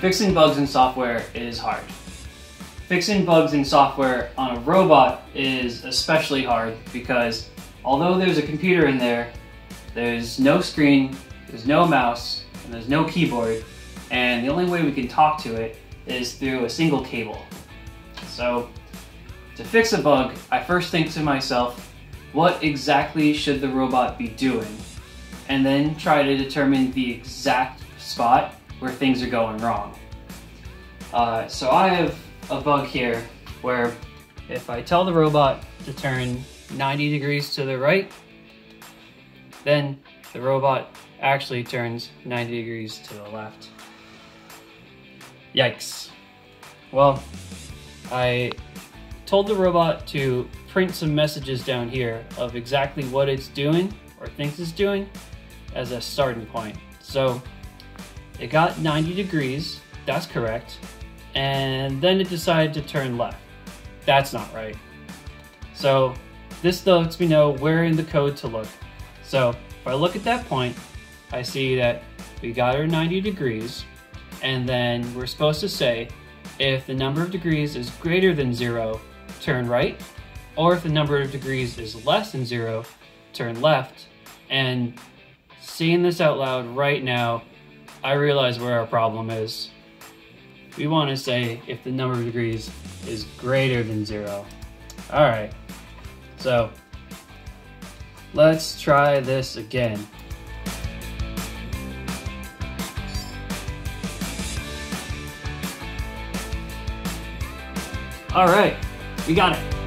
Fixing bugs in software is hard. Fixing bugs in software on a robot is especially hard because although there's a computer in there, there's no screen, there's no mouse, and there's no keyboard, and the only way we can talk to it is through a single cable. So to fix a bug, I first think to myself, what exactly should the robot be doing? And then try to determine the exact spot where things are going wrong. Uh, so I have a bug here where if I tell the robot to turn 90 degrees to the right, then the robot actually turns 90 degrees to the left. Yikes. Well, I told the robot to print some messages down here of exactly what it's doing or thinks it's doing as a starting point. So it got 90 degrees, that's correct, and then it decided to turn left. That's not right. So this lets me know where in the code to look. So if I look at that point, I see that we got our 90 degrees, and then we're supposed to say if the number of degrees is greater than zero, turn right, or if the number of degrees is less than zero, turn left. And seeing this out loud right now, I realize where our problem is. We want to say if the number of degrees is greater than zero. All right, so let's try this again. All right, we got it.